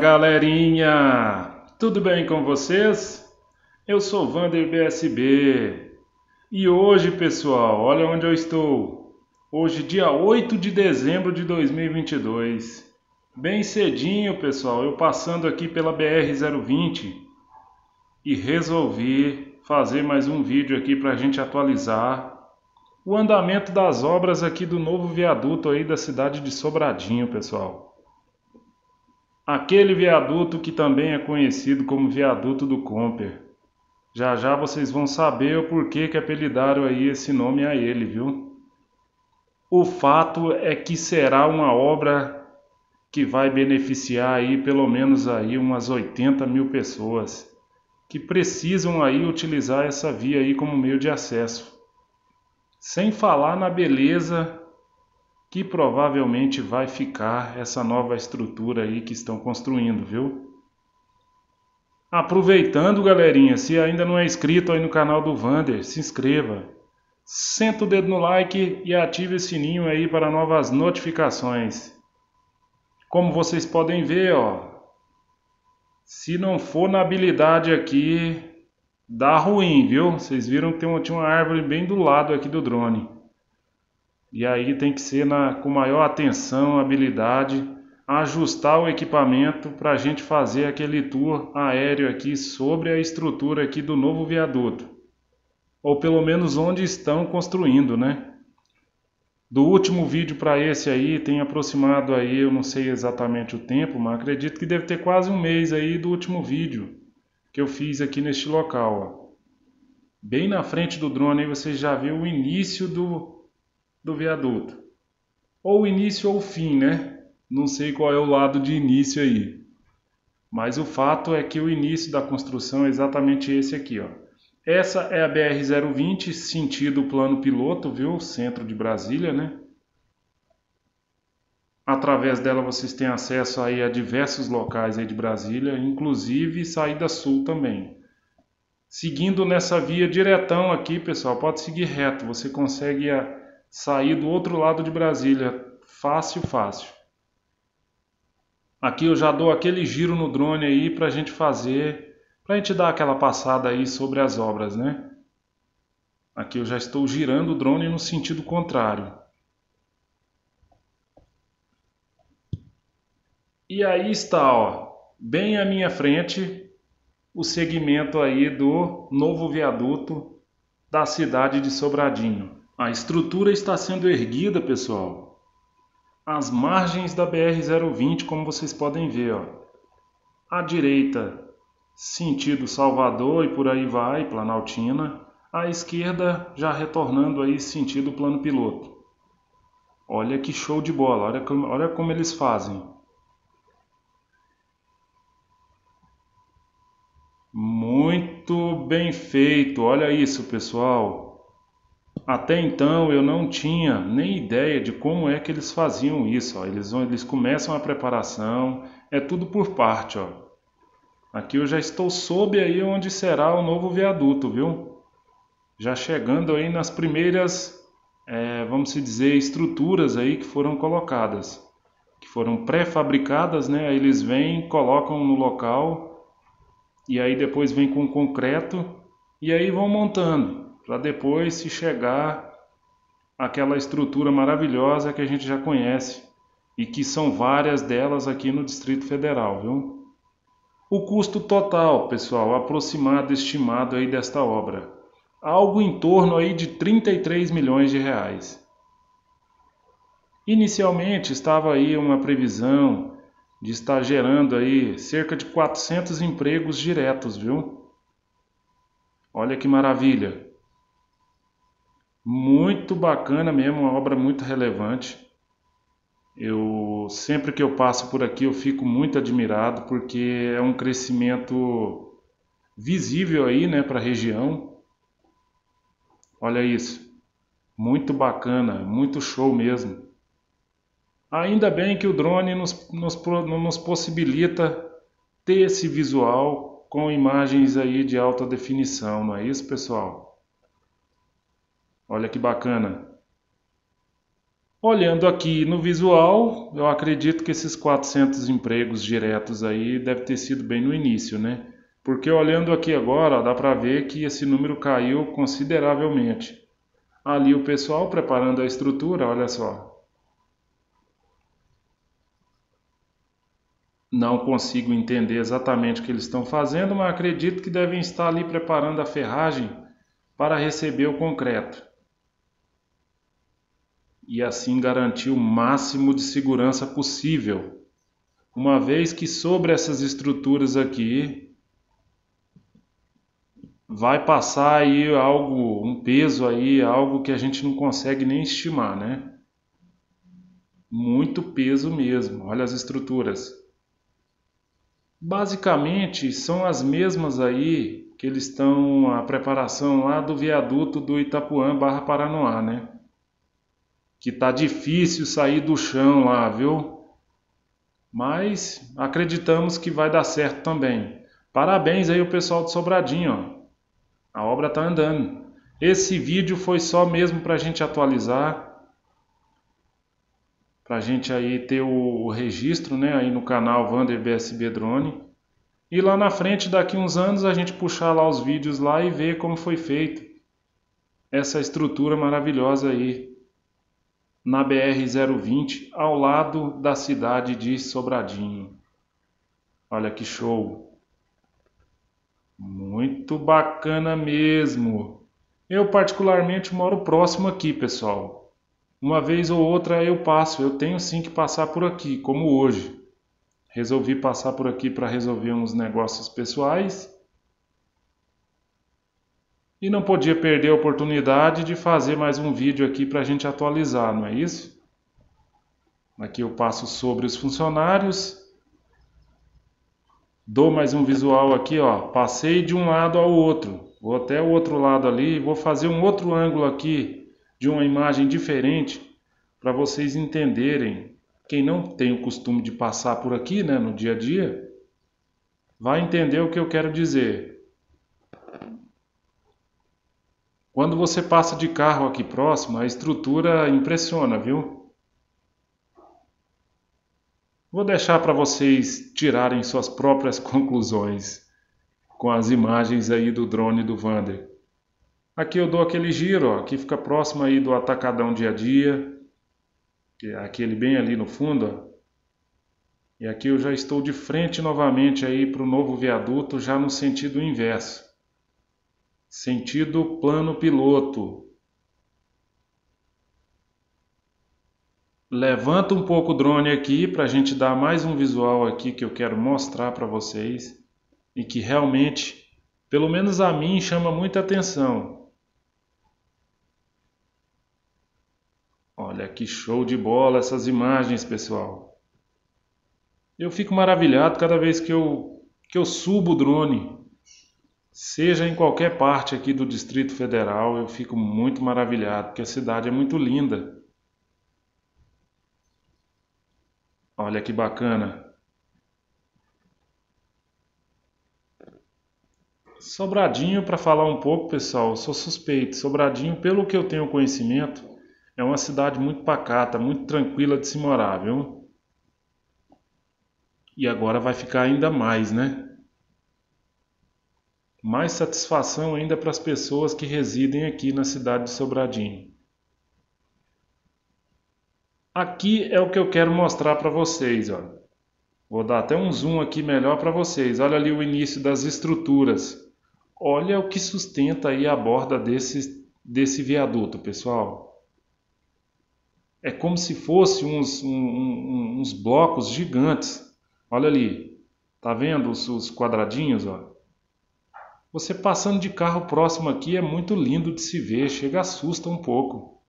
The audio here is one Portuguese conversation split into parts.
Galerinha, tudo bem com vocês? Eu sou Vander BSB e hoje, pessoal, olha onde eu estou. Hoje, dia 8 de dezembro de 2022. Bem cedinho, pessoal, eu passando aqui pela BR-020 e resolvi fazer mais um vídeo aqui para a gente atualizar o andamento das obras aqui do novo viaduto aí da cidade de Sobradinho, pessoal. Aquele viaduto que também é conhecido como viaduto do Comper. Já já vocês vão saber o porquê que apelidaram aí esse nome a ele, viu? O fato é que será uma obra que vai beneficiar aí pelo menos aí umas 80 mil pessoas que precisam aí utilizar essa via aí como meio de acesso. Sem falar na beleza que provavelmente vai ficar essa nova estrutura aí que estão construindo, viu? Aproveitando, galerinha, se ainda não é inscrito aí no canal do Vander, se inscreva. Senta o dedo no like e ative o sininho aí para novas notificações. Como vocês podem ver, ó, se não for na habilidade aqui, dá ruim, viu? Vocês viram que tem uma, tinha uma árvore bem do lado aqui do drone. E aí tem que ser na, com maior atenção, habilidade, ajustar o equipamento para a gente fazer aquele tour aéreo aqui sobre a estrutura aqui do novo viaduto. Ou pelo menos onde estão construindo, né? Do último vídeo para esse aí tem aproximado aí, eu não sei exatamente o tempo, mas acredito que deve ter quase um mês aí do último vídeo que eu fiz aqui neste local. Ó. Bem na frente do drone aí você já viu o início do, do viaduto. Ou início ou fim, né? Não sei qual é o lado de início aí. Mas o fato é que o início da construção é exatamente esse aqui, ó. Essa é a BR-020, sentido plano piloto, viu? Centro de Brasília, né? Através dela vocês têm acesso aí a diversos locais aí de Brasília, inclusive saída sul também. Seguindo nessa via diretão aqui, pessoal, pode seguir reto, você consegue a sair do outro lado de Brasília. Fácil, fácil. Aqui eu já dou aquele giro no drone aí para a gente fazer, para a gente dar aquela passada aí sobre as obras, né? Aqui eu já estou girando o drone no sentido contrário. E aí está, ó, bem à minha frente, o segmento aí do novo viaduto da cidade de Sobradinho. A estrutura está sendo erguida, pessoal. Às margens da BR-020, como vocês podem ver, ó. À direita, sentido Salvador e por aí vai, Planaltina. À esquerda, já retornando aí sentido plano piloto. Olha que show de bola, olha como, olha como eles fazem. Muito bem feito, olha isso, pessoal. Até então eu não tinha nem ideia de como é que eles faziam isso. Ó. Eles, eles começam a preparação, é tudo por parte. Ó. Aqui eu já estou sob aí onde será o novo viaduto, viu? Já chegando aí nas primeiras, é, vamos dizer, estruturas aí que foram colocadas, que foram pré-fabricadas, né? Aí eles vêm, colocam no local e aí depois vem com concreto e aí vão montando para depois se chegar àquela estrutura maravilhosa que a gente já conhece e que são várias delas aqui no Distrito Federal, viu? O custo total, pessoal, aproximado, estimado aí desta obra, algo em torno aí de 33 milhões de reais. Inicialmente estava aí uma previsão de estar gerando aí cerca de 400 empregos diretos, viu? Olha que maravilha. Muito bacana mesmo, uma obra muito relevante. Eu sempre que eu passo por aqui eu fico muito admirado porque é um crescimento visível aí, né, para a região. Olha isso, muito bacana, muito show mesmo. Ainda bem que o drone nos, nos, nos possibilita ter esse visual com imagens aí de alta definição, não é isso, pessoal? Olha que bacana. Olhando aqui no visual, eu acredito que esses 400 empregos diretos aí deve ter sido bem no início, né? Porque olhando aqui agora, dá para ver que esse número caiu consideravelmente. Ali o pessoal preparando a estrutura, olha só. Não consigo entender exatamente o que eles estão fazendo, mas acredito que devem estar ali preparando a ferragem para receber o concreto e assim garantir o máximo de segurança possível, uma vez que sobre essas estruturas aqui vai passar aí algo, um peso aí, algo que a gente não consegue nem estimar, né? Muito peso mesmo. Olha as estruturas. Basicamente são as mesmas aí que eles estão a preparação lá do viaduto do Itapuã barra Paranoá, né? Que tá difícil sair do chão lá, viu? Mas acreditamos que vai dar certo também. Parabéns aí o pessoal de Sobradinho, ó. A obra tá andando. Esse vídeo foi só mesmo para a gente atualizar, para a gente aí ter o, o, registro, né, aí no canal Vander BSB Drone. E lá na frente, daqui uns anos, a gente puxar lá os vídeos lá e ver como foi feito essa estrutura maravilhosa aí na BR-020, ao lado da cidade de Sobradinho. Olha que show! Muito bacana mesmo! Eu, particularmente, moro próximo aqui, pessoal. Uma vez ou outra eu passo, eu tenho sim que passar por aqui, como hoje. Resolvi passar por aqui para resolver uns negócios pessoais e não podia perder a oportunidade de fazer mais um vídeo aqui para a gente atualizar, não é isso? Aqui eu passo sobre os funcionários, dou mais um visual aqui, ó, passei de um lado ao outro, vou até o outro lado ali, vou fazer um outro ângulo aqui de uma imagem diferente para vocês entenderem. Quem não tem o costume de passar por aqui, né, no dia a dia, vai entender o que eu quero dizer. Quando você passa de carro aqui próximo, a estrutura impressiona, viu? Vou deixar para vocês tirarem suas próprias conclusões com as imagens aí do drone do Vander. Aqui eu dou aquele giro, ó, aqui fica próximo aí do atacadão dia a dia, que é aquele bem ali no fundo, ó. E aqui eu já estou de frente novamente aí para o novo viaduto, já no sentido inverso. Sentido plano piloto. Levanta um pouco o drone aqui para a gente dar mais um visual aqui que eu quero mostrar para vocês e que realmente, pelo menos a mim, chama muita atenção. Olha que show de bola essas imagens, pessoal. Eu fico maravilhado cada vez que eu, que eu subo o drone Seja em qualquer parte aqui do Distrito Federal, eu fico muito maravilhado, porque a cidade é muito linda. Olha que bacana. Sobradinho, para falar um pouco, pessoal, sou suspeito. Sobradinho, pelo que eu tenho conhecimento, é uma cidade muito pacata, muito tranquila de se morar, viu? E agora vai ficar ainda mais, né? Mais satisfação ainda para as pessoas que residem aqui na cidade de Sobradinho. Aqui é o que eu quero mostrar para vocês, ó. Vou dar até um zoom aqui melhor para vocês. Olha ali o início das estruturas. Olha o que sustenta aí a borda desse, desse viaduto, pessoal. É como se fosse uns, um, um, uns blocos gigantes. Olha ali. Tá vendo os, os quadradinhos, ó? Você passando de carro próximo aqui é muito lindo de se ver, chega assusta um pouco.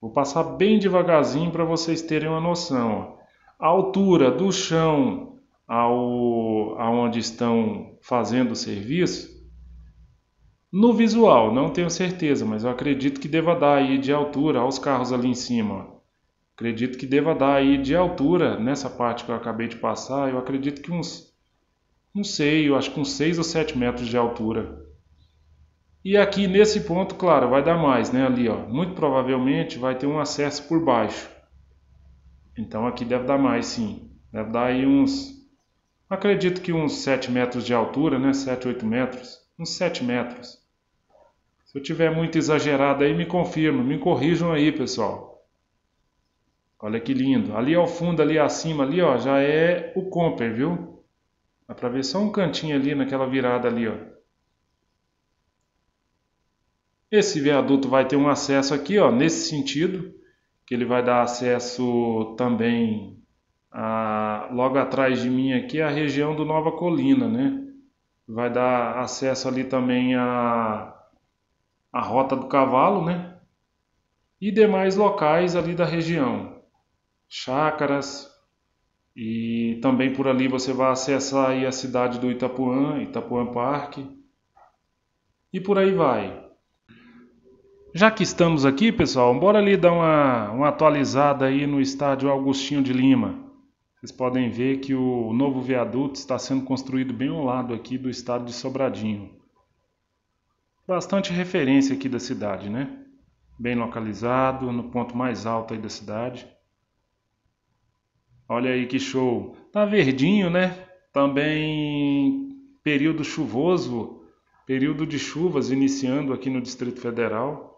Vou passar bem devagarzinho para vocês terem uma noção. A altura do chão ao aonde estão fazendo o serviço, no visual, não tenho certeza, mas eu acredito que deva dar aí de altura aos carros ali em cima. Acredito que deva dar aí de altura nessa parte que eu acabei de passar. Eu acredito que uns, não sei, eu acho que uns 6 ou 7 metros de altura. E aqui nesse ponto, claro, vai dar mais, né? Ali, ó. Muito provavelmente vai ter um acesso por baixo. Então aqui deve dar mais, sim. Deve dar aí uns... Acredito que uns 7 metros de altura, né? 7, 8 metros. Uns 7 metros. Se eu tiver muito exagerado aí, me confirma. Me corrijam aí, pessoal. Olha que lindo. Ali ao fundo, ali acima, ali, ó, já é o Comper, viu? Dá pra ver só um cantinho ali naquela virada ali, ó. Esse viaduto vai ter um acesso aqui, ó, nesse sentido, que ele vai dar acesso também a, logo atrás de mim aqui a região do Nova Colina, né? Vai dar acesso ali também a a Rota do Cavalo, né? E demais locais ali da região, chácaras e também por ali você vai acessar a cidade do Itapuã, Itapuã Parque e por aí vai. Já que estamos aqui, pessoal, bora ali dar uma, uma atualizada aí no estádio Augustinho de Lima. Vocês podem ver que o novo viaduto está sendo construído bem ao lado aqui do estádio de Sobradinho. Bastante referência aqui da cidade, né? Bem localizado, no ponto mais alto aí da cidade. Olha aí que show. Tá verdinho, né? Também período chuvoso, período de chuvas iniciando aqui no Distrito Federal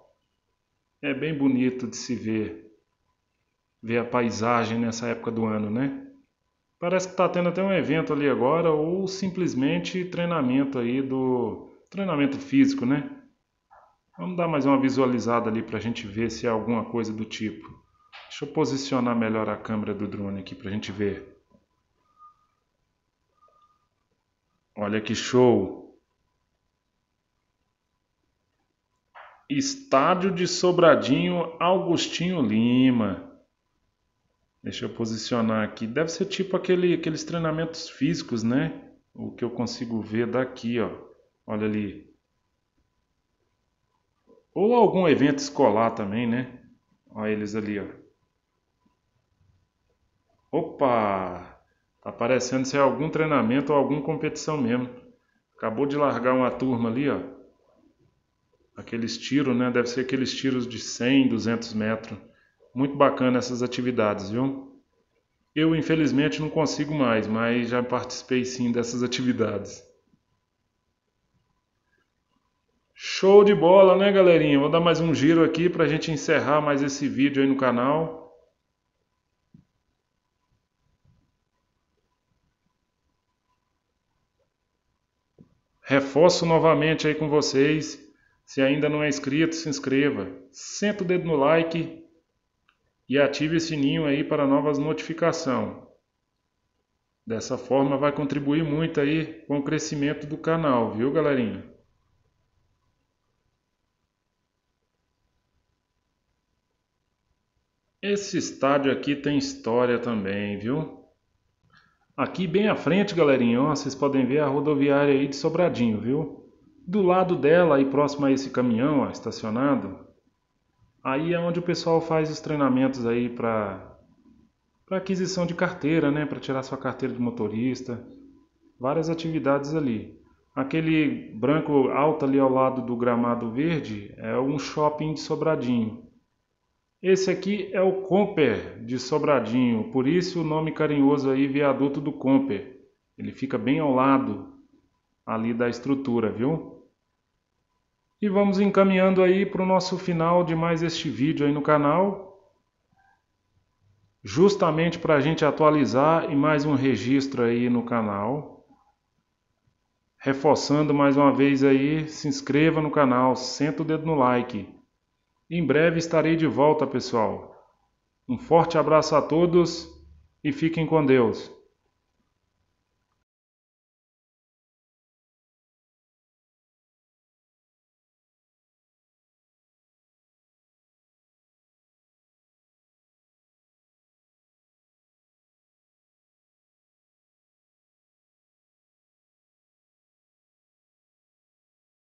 é bem bonito de se ver, ver a paisagem nessa época do ano, né? Parece que está tendo até um evento ali agora ou simplesmente treinamento aí do treinamento físico, né? Vamos dar mais uma visualizada ali para a gente ver se é alguma coisa do tipo. Deixa eu posicionar melhor a câmera do drone aqui para a gente ver. Olha que show! Estádio de Sobradinho Augustinho Lima. Deixa eu posicionar aqui. Deve ser tipo aquele, aqueles treinamentos físicos, né? O que eu consigo ver daqui, ó. Olha ali. Ou algum evento escolar também, né? Olha eles ali, ó. Opa! Tá parecendo ser algum treinamento ou alguma competição mesmo. Acabou de largar uma turma ali, ó aqueles tiros, né? Deve ser aqueles tiros de 100, 200 metros. Muito bacana essas atividades, viu? Eu, infelizmente, não consigo mais, mas já participei sim dessas atividades. Show de bola, né, galerinha? Vou dar mais um giro aqui para a gente encerrar mais esse vídeo aí no canal. Reforço novamente aí com vocês se ainda não é inscrito, se inscreva. Senta o dedo no like e ative o sininho aí para novas notificações. Dessa forma vai contribuir muito aí com o crescimento do canal, viu, galerinha? Esse estádio aqui tem história também, viu? Aqui bem à frente, galerinha, ó, vocês podem ver a rodoviária aí de Sobradinho, viu? Do lado dela e próximo a esse caminhão ó, estacionado, aí é onde o pessoal faz os treinamentos aí para para aquisição de carteira, né, para tirar sua carteira de motorista, várias atividades ali. Aquele branco alto ali ao lado do gramado verde é um shopping de Sobradinho. Esse aqui é o Comper de Sobradinho, por isso o nome carinhoso aí Viaduto do Comper. Ele fica bem ao lado ali da estrutura, viu? E vamos encaminhando aí para o nosso final de mais este vídeo aí no canal. Justamente para a gente atualizar e mais um registro aí no canal. Reforçando mais uma vez aí, se inscreva no canal, senta o dedo no like. Em breve estarei de volta, pessoal. Um forte abraço a todos e fiquem com Deus.